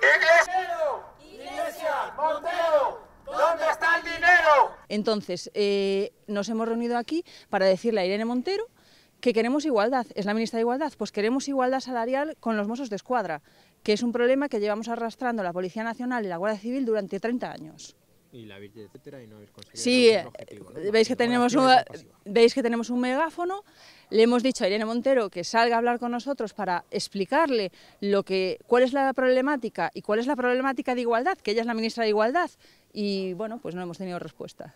Iglesia, Iglesia, Montero, ¿dónde está el dinero? Entonces, eh, nos hemos reunido aquí para decirle a Irene Montero que queremos igualdad. Es la ministra de Igualdad, pues queremos igualdad salarial con los Mossos de Escuadra, que es un problema que llevamos arrastrando la Policía Nacional y la Guardia Civil durante 30 años. Y la habéis etcétera y no habéis conseguido Sí, el eh, objetivo, ¿no? veis que, tenemos un. Veis que tenemos un megáfono, le hemos dicho a Irene Montero que salga a hablar con nosotros para explicarle lo que, cuál es la problemática y cuál es la problemática de igualdad, que ella es la ministra de Igualdad, y bueno, pues no hemos tenido respuesta.